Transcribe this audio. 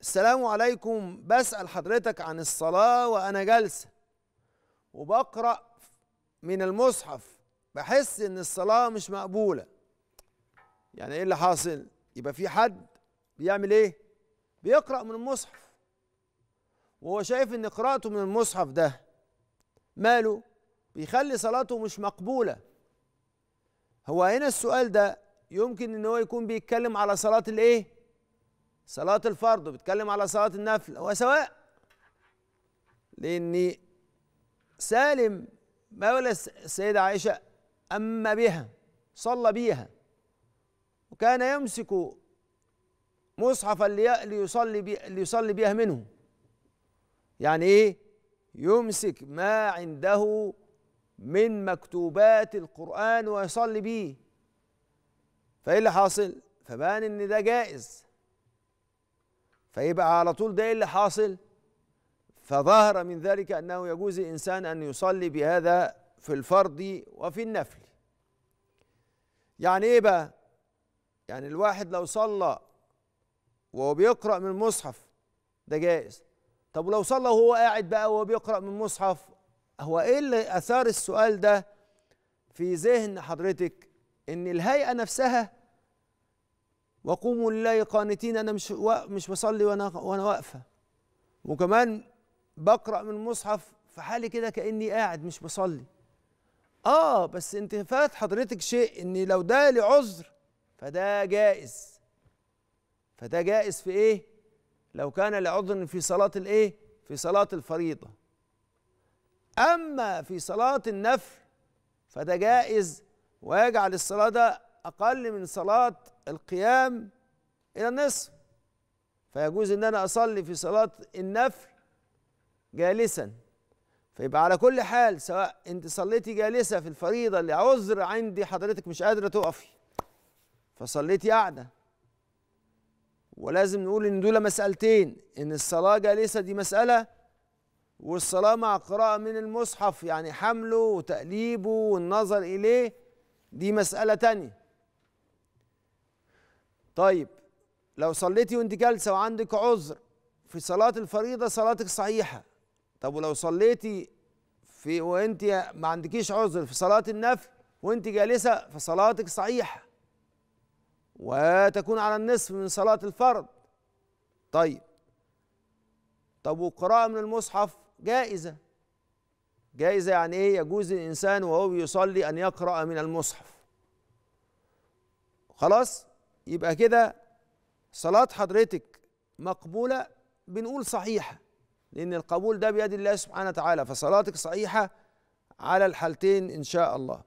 السلام عليكم بسأل حضرتك عن الصلاة وأنا جالسة وبقرأ من المصحف بحس إن الصلاة مش مقبولة يعني إيه اللي حاصل؟ يبقى في حد بيعمل إيه؟ بيقرأ من المصحف وهو شايف إن قراءته من المصحف ده ماله؟ بيخلي صلاته مش مقبولة هو هنا السؤال ده يمكن إن هو يكون بيتكلم على صلاة الإيه؟ صلاة الفرض بيتكلم على صلاة النفل. هو سواء؟ لأن سالم مولى السيدة عائشة أما بها صلى بيها وكان يمسك مصحفا ليصلي ليصلي بها منه. يعني إيه؟ يمسك ما عنده من مكتوبات القرآن ويصلي بيه فإيه اللي حاصل؟ فبان إن ده جائز. فيبقى على طول ده إيه اللي حاصل؟ فظهر من ذلك أنه يجوز للانسان أن يصلي بهذا في الفرض وفي النفل. يعني إيه بقى؟ يعني الواحد لو صلى وهو بيقرأ من المصحف ده جائز. طب ولو صلى وهو قاعد بقى وهو بيقرأ من المصحف هو إيه اللي أثار السؤال ده في ذهن حضرتك؟ إن الهيئة نفسها وقوموا لله قانتين أنا مش مش بصلي وأنا وأنا واقفة. وكمان بقرأ من المصحف في حالي كده كأني قاعد مش بصلي. آه بس انت فات حضرتك شيء إن لو ده لعذر فده جائز. فده جائز في إيه؟ لو كان لعذر في صلاة الإيه؟ في صلاة الفريضة. أما في صلاة النفل فده جائز ويجعل الصلاة ده أقل من صلاة القيام إلى النصف. فيجوز إن أنا أصلي في صلاة النفل جالسا. فيبقى على كل حال سواء أنت صليتي جالسة في الفريضة اللي عذر عندي حضرتك مش قادرة تقفي فصليتي قاعدة. ولازم نقول إن دول مسألتين إن الصلاة جالسة دي مسألة والصلاة مع قراءة من المصحف يعني حمله وتقليبه والنظر إليه دي مسألة تانية. طيب لو صليتي وانت جالسة وعندك عذر في صلاة الفريضة صلاتك صحيحة. طب ولو صليتي في وانت ما عندكيش عذر في صلاة النفل وانت جالسة فصلاتك صحيحة. وتكون على النصف من صلاة الفرض. طيب. طب والقراءة من المصحف جائزة. جائزة يعني إيه؟ يجوز للانسان وهو بيصلي أن يقرأ من المصحف. خلاص؟ يبقى كده صلاة حضرتك مقبولة بنقول صحيحة لأن القبول ده بيد الله سبحانه وتعالى فصلاتك صحيحة على الحالتين إن شاء الله.